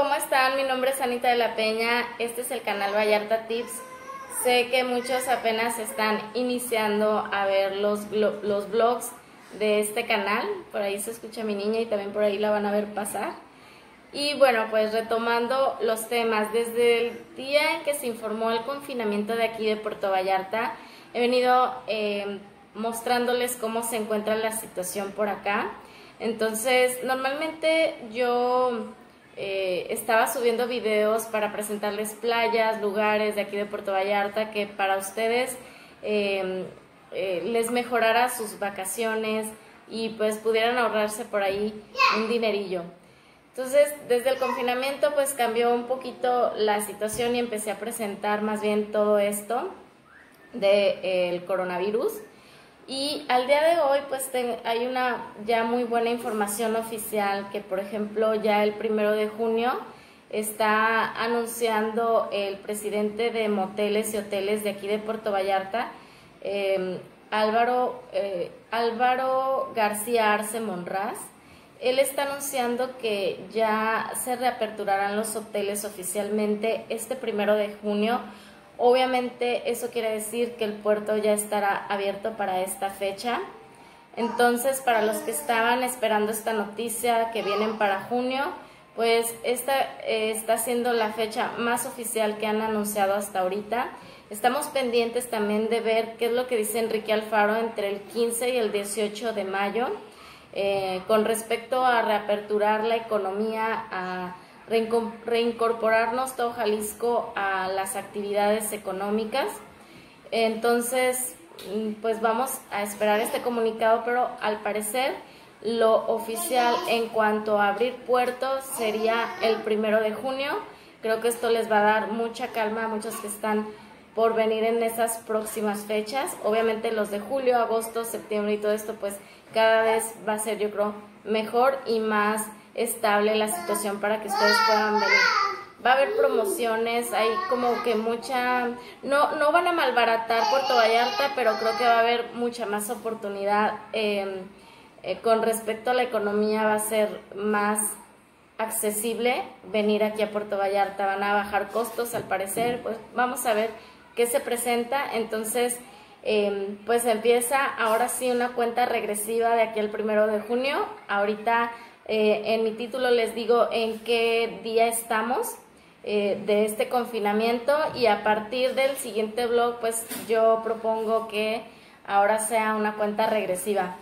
¿cómo están? Mi nombre es Anita de la Peña, este es el canal Vallarta Tips. Sé que muchos apenas están iniciando a ver los, los blogs de este canal, por ahí se escucha mi niña y también por ahí la van a ver pasar. Y bueno, pues retomando los temas, desde el día en que se informó el confinamiento de aquí de Puerto Vallarta, he venido eh, mostrándoles cómo se encuentra la situación por acá. Entonces, normalmente yo eh, estaba subiendo videos para presentarles playas, lugares de aquí de Puerto Vallarta que para ustedes em, eh, les mejorara sus vacaciones y pues pudieran ahorrarse por ahí un dinerillo. Entonces, desde el confinamiento pues cambió un poquito la situación y empecé a presentar más bien todo esto del de, coronavirus. Y al día de hoy, pues hay una ya muy buena información oficial que, por ejemplo, ya el primero de junio está anunciando el presidente de moteles y hoteles de aquí de Puerto Vallarta, em, Álvaro, eh, Álvaro García Arce Monraz. Él está anunciando que ya se reaperturarán los hoteles oficialmente este primero de junio Obviamente eso quiere decir que el puerto ya estará abierto para esta fecha. Entonces, para los que estaban esperando esta noticia que vienen para junio, pues esta eh, está siendo la fecha más oficial que han anunciado hasta ahorita. Estamos pendientes también de ver qué es lo que dice Enrique Alfaro entre el 15 y el 18 de mayo eh, con respecto a reaperturar la economía a reincorporarnos todo Jalisco a las actividades económicas. Entonces, mm, pues vamos a esperar este comunicado, pero al parecer lo oficial en cuanto a abrir puertos sería el primero de junio. Creo que esto les va a dar mucha calma a muchos que están por venir en esas próximas fechas. Obviamente los de julio, agosto, septiembre y todo esto, pues cada vez va a ser, yo creo, mejor y más estable la situación para que ustedes puedan venir. Va a haber promociones, hay como que mucha, no, no van a malbaratar Puerto Vallarta, pero creo que va a haber mucha más oportunidad em, eh, con respecto a la economía, va a ser más accesible venir aquí a Puerto Vallarta, van a bajar costos al parecer, pues vamos a ver qué se presenta, entonces em, pues empieza ahora sí una cuenta regresiva de aquí al primero de junio, ahorita eh, en mi título les digo en qué día estamos eh, de este confinamiento y a partir del siguiente blog pues yo propongo que ahora sea una cuenta regresiva.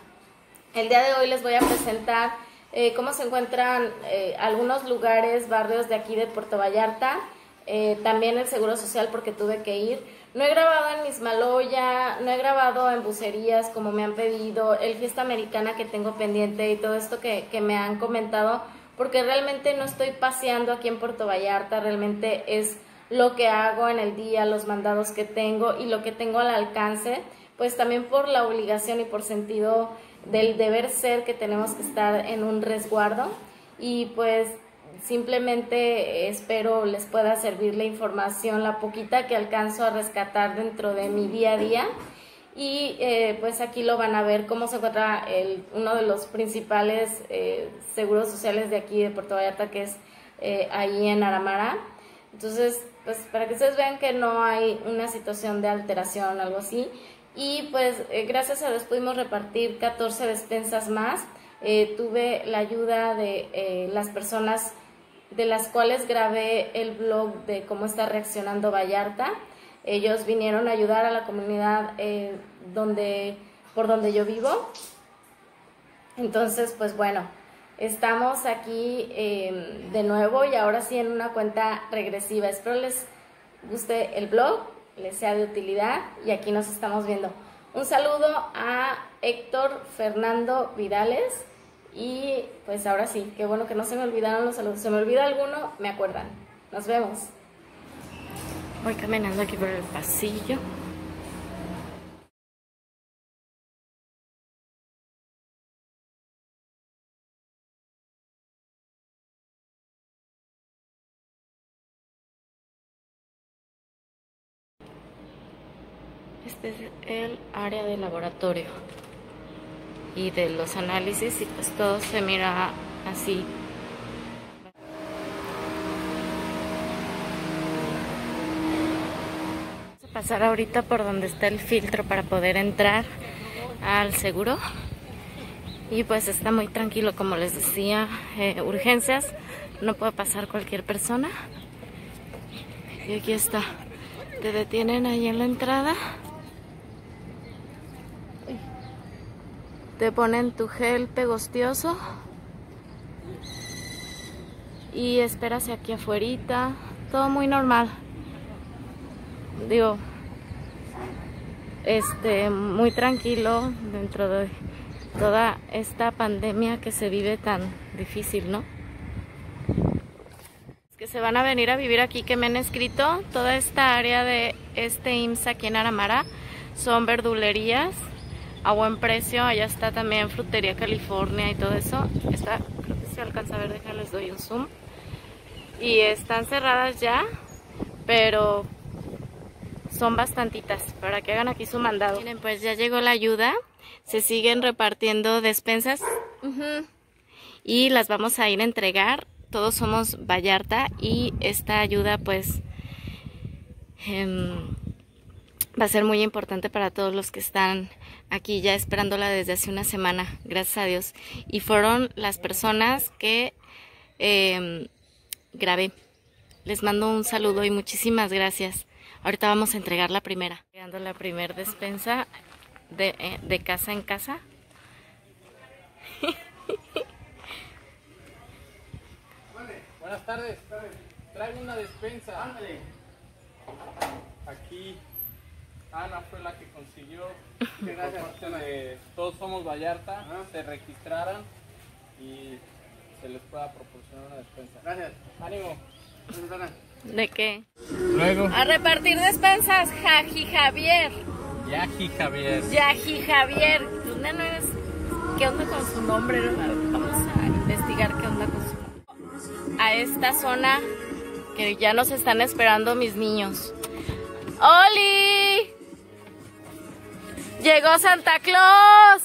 El día de hoy les voy a presentar eh, cómo se encuentran algunos lugares, barrios de aquí de Puerto Vallarta, también el Seguro Social porque tuve que ir no he grabado en Mismaloya, no he grabado en bucerías como me han pedido, el fiesta americana que tengo pendiente y todo esto que, que me han comentado, porque realmente no estoy paseando aquí en Puerto Vallarta, realmente es lo que hago en el día, los mandados que tengo y lo que tengo al alcance, pues también por la obligación y por sentido del deber ser que tenemos que estar en un resguardo. Y pues simplemente espero les pueda servir la información, la poquita que alcanzo a rescatar dentro de mi día a día. Y eh, pues aquí lo van a ver cómo se encuentra el, uno de los principales eh, seguros sociales de aquí de Puerto Vallarta, que es eh, ahí en Aramara. Entonces, pues para que ustedes vean que no hay una situación de alteración o algo así. Y pues gracias a Dios pudimos repartir 14 despensas más. tuve la ayuda de las personas de las cuales grabé el blog de cómo está reaccionando Vallarta. Ellos vinieron a ayudar a la comunidad eh, donde, por donde yo vivo. Entonces, pues bueno, estamos aquí em, de nuevo y ahora sí en una cuenta regresiva. Espero les guste el blog, les sea de utilidad y aquí nos estamos viendo. Un saludo a Héctor Fernando Vidales y pues ahora sí, qué bueno que no se me olvidaron los saludos. Se me olvida alguno, me acuerdan. Nos vemos. Voy caminando aquí por el pasillo. Este es el área de laboratorio y de los análisis y pues todo se mira así. Vamos a pasar ahorita por donde está el filtro para poder entrar al seguro. Y pues está muy tranquilo como les decía eh, urgencias. No puede pasar cualquier persona. Y aquí está. Te detienen ahí en la entrada. Te ponen tu gel pegostioso. Y esperas aquí afuera. Todo muy normal. Digo, este, muy tranquilo dentro de toda esta pandemia que se vive tan difícil, ¿no? que se van a venir a vivir aquí que me han escrito, toda esta área de este IMSS aquí en Aramara son verdulerías a buen precio, allá está también Frutería California y todo eso, está, creo que se alcanza a ver, déjenles doy un zoom. Y están cerradas ya, pero son bastantitas para que hagan aquí su mandado. Miren, pues ya llegó la ayuda, se siguen repartiendo despensas. Y las vamos a ir a entregar. Todos somos Vallarta y esta ayuda pues em, va a ser muy importante para todos los que están aquí ya esperándola desde hace una semana, gracias a Dios. Y fueron las personas que em, grabé. Les mando un saludo y muchísimas gracias. Ahorita vamos a entregar la primera. Llegando la primera despensa de, eh, de casa en casa. Buenas tardes. Traigo una despensa. Ándale. Aquí Ana fue la que consiguió. que todos somos Vallarta, se registraran y se les pueda proporcionar una despensa. Gracias. Ánimo. ¿De qué? Luego. A repartir despensas, Jaji Javier. Yaji Javier. Yaji Javier. ¿Qué onda con su nombre? Vamos a investigar qué onda con su nombre a esta zona que ya nos están esperando mis niños. ¡Oli! ¡Llegó Santa Claus!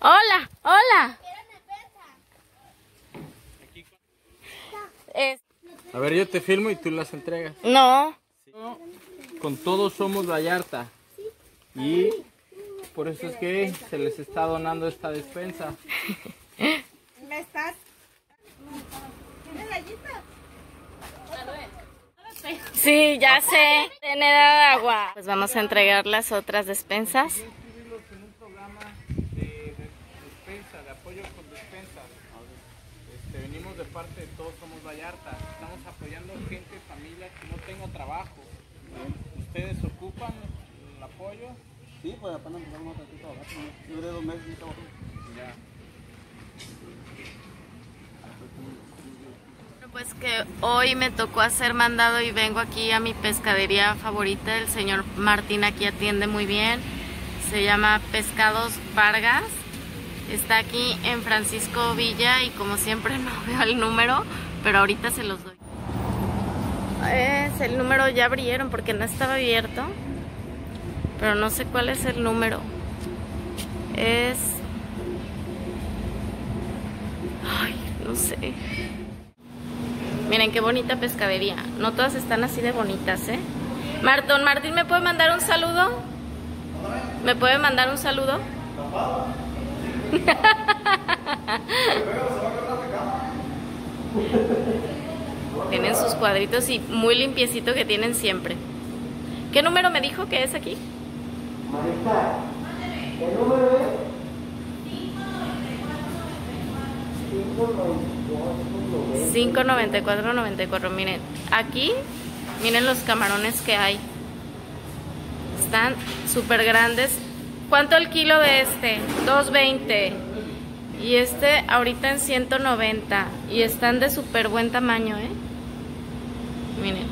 Hola, hola. A ver, yo te filmo y tú las entregas. No. Con todos somos Vallarta. Y por eso es que se les está donando esta despensa. ¿Me estás? Sí, ya sé. Tener agua. Pues vamos a entregar las otras despensas. en un programa de, despensa, de apoyo con despensa. Este, venimos de parte de Todos Somos Vallarta. Estamos apoyando gente, familia que no tenga trabajo. ¿Ustedes ocupan el apoyo? Sí, pues apenas empezamos a trabajar. Duré dos meses sin trabajo. Ya. Pues que hoy me tocó hacer mandado y vengo aquí a mi pescadería favorita. El señor Martín aquí atiende muy bien. Se llama Pescados Vargas. Está aquí en Francisco Villa y como siempre no veo el número, pero ahorita se los doy. Es el número ya abrieron porque no estaba abierto pero no sé cuál es el número. Es... Ay, no sé. Miren qué bonita pescadería. No todas están así de bonitas, ¿eh? Martón, Martín, ¿me puede mandar un saludo? ¿Me puede mandar un saludo? tienen sus cuadritos y muy limpiecito que tienen siempre. ¿Qué número me dijo que es aquí? el número es 594 94 miren aquí miren los camarones que hay. Están súper grandes. ¿cuánto el kilo de este? 2.20 y este ahorita en 190 y están de súper buen tamaño ¿eh? miren.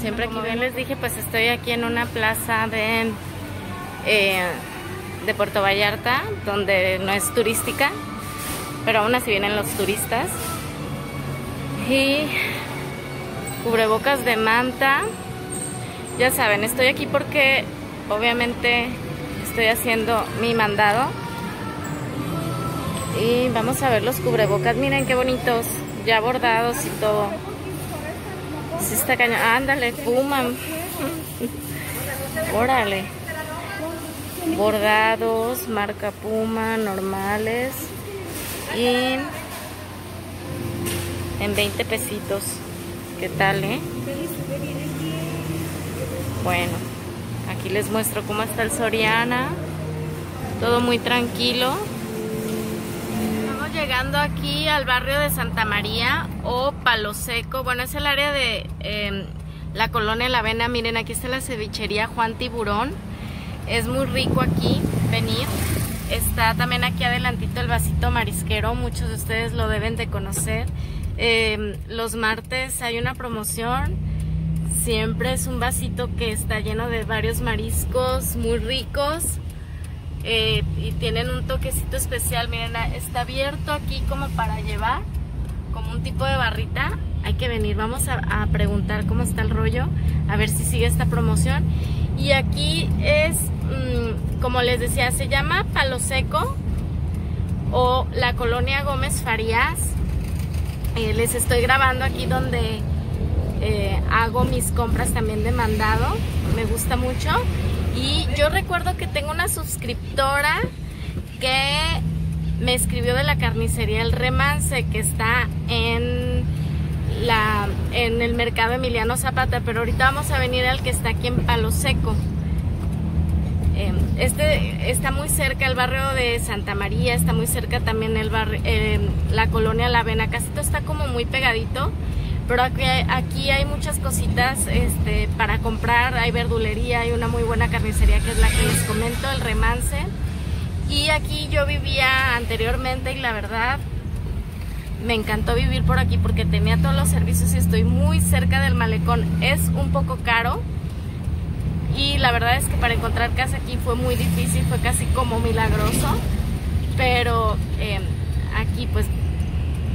Siempre como bien les dije, pues estoy aquí en una plaza de, eh, de Puerto Vallarta, donde no es turística, pero aún así vienen los turistas. Y cubrebocas de manta. Ya saben, estoy aquí porque obviamente estoy haciendo mi mandado. Y vamos a ver los cubrebocas. Miren qué bonitos. ya bordados y todo. Sí está cañón. Ándale, Puma. Órale. Bordados, marca Puma, normales. Y en 20 pesitos. ¿Qué tal, eh? Bueno, aquí les muestro cómo está el Soriana. Todo muy tranquilo. Estamos llegando aquí al barrio de Santa María o Palo Seco. Bueno, es el área de eh, la colonia La Avena. Miren, aquí está la cevichería Juan Tiburón. Es muy rico aquí venir. Está también aquí adelantito el vasito marisquero. Muchos de ustedes lo deben de conocer. Eh, los martes hay una promoción. Siempre es un vasito que está lleno de varios mariscos muy ricos. Eh, y tienen un toquecito especial. Miren, está abierto aquí como para llevar, como un tipo de barrita. Hay que venir, vamos a preguntar cómo está el rollo, a ver si sigue esta promoción. Y aquí es, mmm, como les decía, se llama Palo Seco o la colonia Gómez Farías. Eh, les estoy grabando aquí donde eh, hago mis compras también de mandado. Me gusta mucho. Y yo recuerdo que tengo una suscriptora que me escribió de la carnicería El Remance, que está en, la, en el mercado Emiliano Zapata, pero ahorita vamos a venir al que está aquí en Palo Seco. Este está muy cerca el barrio de Santa María, está muy cerca también el barrio, eh, la colonia La Avena, casi todo está como muy pegadito pero aquí aquí hay muchas cositas este, para comprar, hay verdulería, hay una muy buena carnicería que es la que les comento, el remance. Y aquí yo vivía anteriormente y la verdad me encantó vivir por aquí porque tenía todos los servicios y estoy muy cerca del malecón. Es un poco caro y la verdad es que para encontrar casa aquí fue muy difícil, fue casi como milagroso, pero eh, aquí pues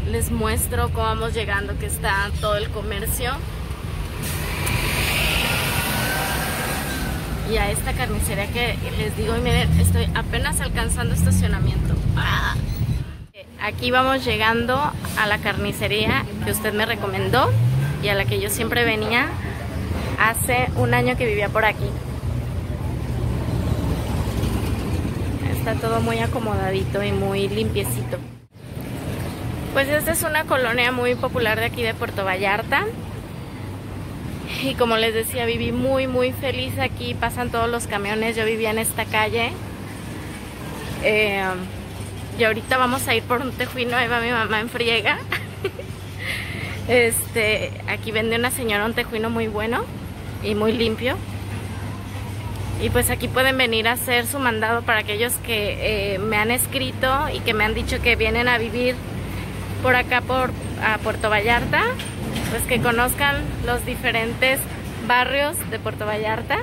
les muestro cómo vamos llegando, que está todo el comercio. Y a esta carnicería que les digo, miren, estoy apenas alcanzando estacionamiento. ¡Ah! Aquí vamos llegando a la carnicería que usted me recomendó y a la que yo siempre venía hace un año que vivía por aquí. Está todo muy acomodadito y muy limpiecito. Pues esta es una colonia muy popular de aquí de Puerto Vallarta. Y como les decía, viví muy, muy feliz aquí. Pasan todos los camiones. Yo vivía en esta calle. Eh, y ahorita vamos a ir por un tejuino. Ahí va mi mamá en friega. este, aquí vende una señora un tejuino muy bueno y muy limpio. Y pues aquí pueden venir a hacer su mandado para aquellos que eh, me han escrito y que me han dicho que vienen a vivir por acá por a Puerto Vallarta, pues que conozcan los diferentes barrios de Puerto Vallarta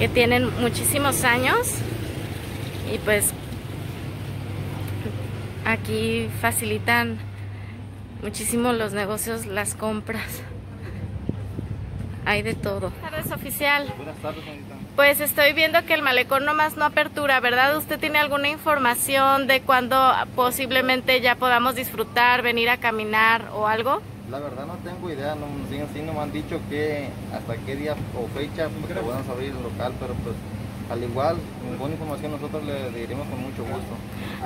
que tienen muchísimos años y pues aquí facilitan muchísimo los negocios, las compras. Hay de todo. Buenas tardes, oficial. Buenas tardes, señorita. Pues estoy viendo que el malecón nomás no apertura, ¿verdad? ¿Usted tiene alguna información de cuándo posiblemente ya podamos disfrutar, venir a caminar o algo? La verdad no tengo idea, no, sí, sí no me han dicho que hasta qué día o fecha pues, que puedan abrir el local, pero pues al igual, ninguna información nosotros le diremos con mucho gusto.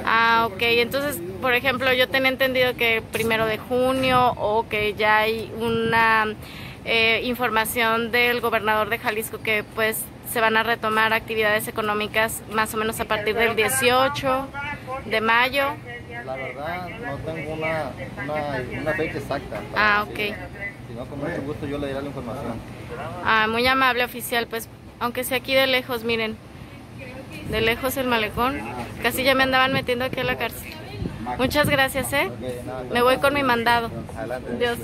Ah, ok. Entonces, por ejemplo, yo tenía entendido que primero de junio o que ya hay una eh, información del gobernador de Jalisco que pues se van a retomar actividades económicas más o menos a partir del 18 de mayo. La verdad no tengo una, una, una fecha exacta. Ah, ok. Si no, con mucho gusto yo le diré la información. Ah, muy amable oficial, pues aunque sea aquí de lejos, miren, de lejos el malecón, casi ya me andaban metiendo aquí a la cárcel. Muchas gracias, ¿eh? Me voy con mi mandado. Dios.